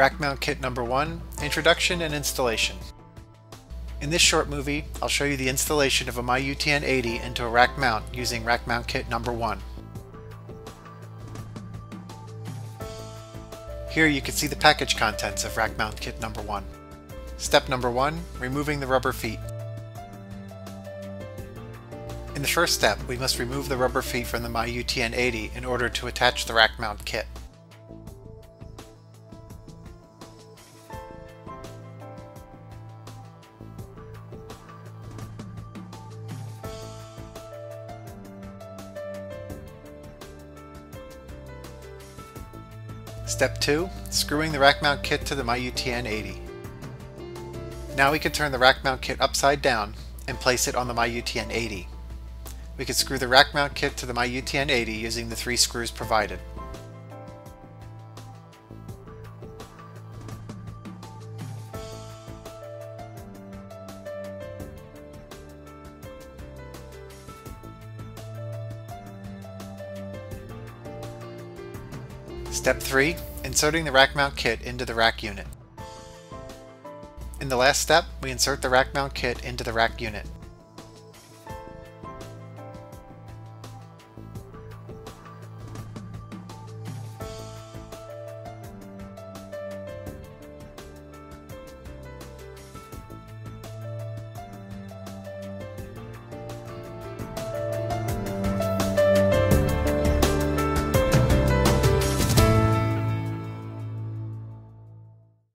Rack Mount Kit Number 1, Introduction and Installation. In this short movie, I'll show you the installation of a MyUTN-80 into a rack mount using Rack Mount Kit Number 1. Here you can see the package contents of Rack Mount Kit Number 1. Step number 1, removing the rubber feet. In the first step, we must remove the rubber feet from the MyUTN-80 in order to attach the rack mount kit. Step 2. Screwing the rack mount kit to the MyUTN-80. Now we can turn the rack mount kit upside down and place it on the MyUTN-80. We can screw the rack mount kit to the MyUTN-80 using the three screws provided. Step 3. Inserting the rack mount kit into the rack unit. In the last step, we insert the rack mount kit into the rack unit.